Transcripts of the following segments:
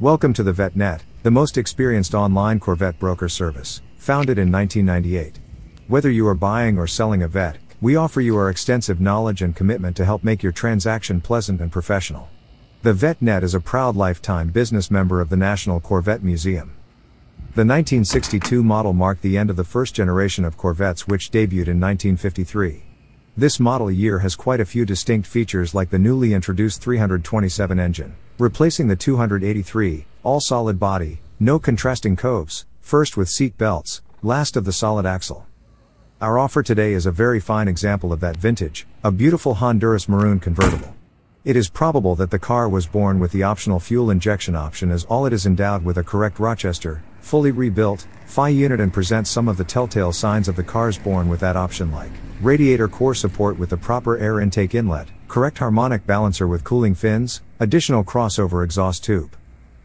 Welcome to the Vette Net, the most experienced online Corvette broker service, founded in 1998. Whether you are buying or selling a Vette, we offer you our extensive knowledge and commitment to help make your transaction pleasant and professional. The Vette Net is a proud lifetime business member of the National Corvette Museum. The 1962 model marked the end of the first generation of Corvettes which debuted in 1953. This model year has quite a few distinct features like the newly introduced 327 engine, replacing the 283, all solid body, no contrasting coves, first with seat belts, last of the solid axle. Our offer today is a very fine example of that vintage, a beautiful Honduras maroon convertible. It is probable that the car was born with the optional fuel injection option as all it is endowed with a correct Rochester, fully rebuilt, FI unit and presents some of the telltale signs of the cars born with that option like radiator core support with the proper air intake inlet, correct harmonic balancer with cooling fins, additional crossover exhaust tube.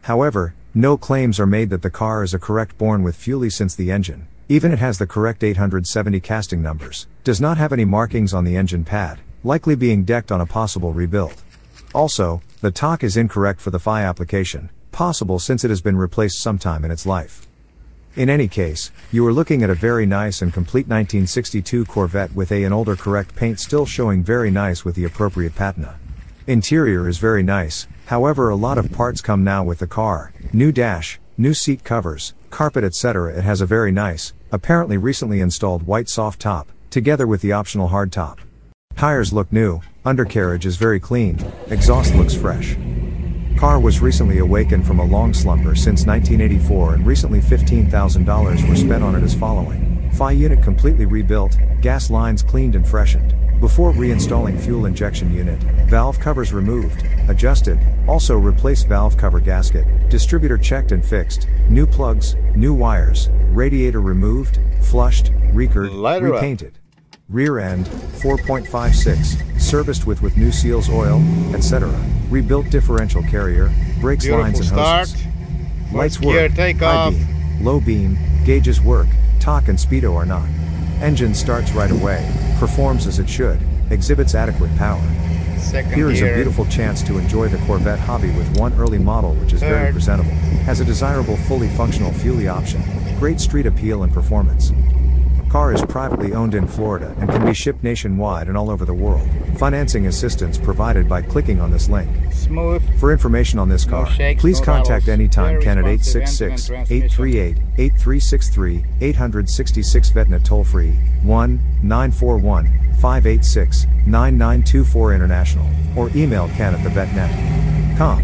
However, no claims are made that the car is a correct born with Fuelie since the engine, even it has the correct 870 casting numbers, does not have any markings on the engine pad, likely being decked on a possible rebuild. Also, the tach is incorrect for the FI application, possible since it has been replaced sometime in its life. In any case, you are looking at a very nice and complete 1962 Corvette with a and older correct paint still showing very nice with the appropriate patina. Interior is very nice, however a lot of parts come now with the car, new dash, new seat covers, carpet etc. It has a very nice, apparently recently installed white soft top, together with the optional hard top. Tires look new, undercarriage is very clean, exhaust looks fresh. Car was recently awakened from a long slumber since 1984 and recently $15,000 were spent on it as following. FI unit completely rebuilt, gas lines cleaned and freshened. Before reinstalling fuel injection unit, valve covers removed, adjusted, also replaced valve cover gasket, distributor checked and fixed, new plugs, new wires, radiator removed, flushed, recored, repainted. Rear end, 4.56, serviced with with new seals oil, etc. Rebuilt differential carrier, brakes Beautiful lines and start. hoses. Lights Gear work, take high off. beam, low beam, gauges work, tach and speedo are not. Engine starts right away, performs as it should, exhibits adequate power. Second Here is a beautiful chance to enjoy the Corvette hobby with one early model which is very presentable, has a desirable fully functional Fuelie option, great street appeal and performance. Car is privately owned in Florida and can be shipped nationwide and all over the world. Financing assistance provided by clicking on this link. Smooth. For information on this No car, shakes, please no contact anytime Ken at responsive 866 engine and 838 8363 866 Vette Net toll free 1 941 586 9924 International or email ken at thevettenet.com.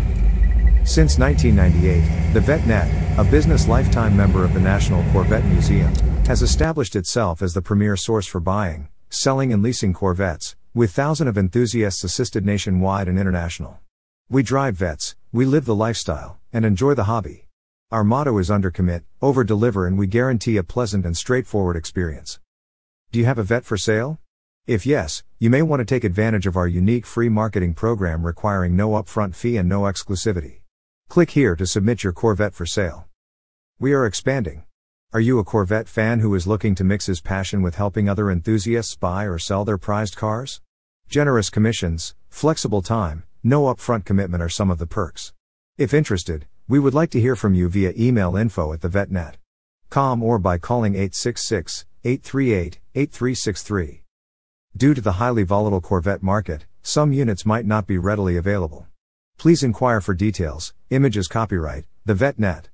Since 1998, the Vette Net, a business lifetime member of the National Corvette Museum, has established itself as the premier source for buying, selling, and leasing Corvettes, with thousands of enthusiasts assisted nationwide and international. We drive Vettes, we live the lifestyle, and enjoy the hobby. Our motto is undercommit, over deliver, and we guarantee a pleasant and straightforward experience. Do you have a Vette for sale? If yes, you may want to take advantage of our unique free marketing program requiring no upfront fee and no exclusivity. Click here to submit your Corvette for sale. We are expanding. Are you a Corvette fan who is looking to mix his passion with helping other enthusiasts buy or sell their prized cars? Generous commissions, flexible time, no upfront commitment are some of the perks. If interested, we would like to hear from you via email info at thevettenet.com or by calling 866 838 8363. Due to the highly volatile Corvette market, some units might not be readily available. Please inquire for details. Images copyright, The Vette Net.